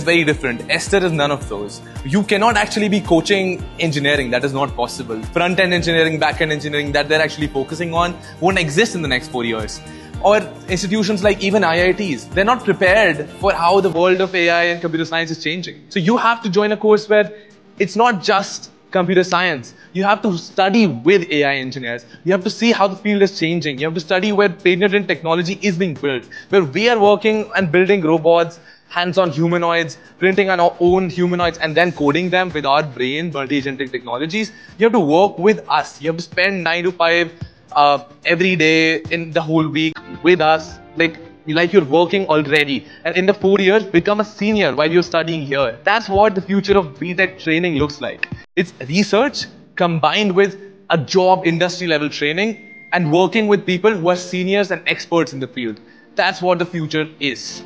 is very different. AESTR is none of those. You cannot actually be coaching engineering. That is not possible. Front-end engineering, back-end engineering that they're actually focusing on won't exist in the next four years. Or institutions like even IITs, they're not prepared for how the world of AI and computer science is changing. So you have to join a course where it's not just computer science. You have to study with AI engineers. You have to see how the field is changing. You have to study where patented technology is being built, where we are working and building robots, hands-on humanoids, printing on our own humanoids and then coding them with our brain, multi-agentic technologies. You have to work with us. You have to spend nine to five uh, every day in the whole week with us. Like like you're working already and in the four years become a senior while you're studying here that's what the future of btech training looks like it's research combined with a job industry level training and working with people who are seniors and experts in the field that's what the future is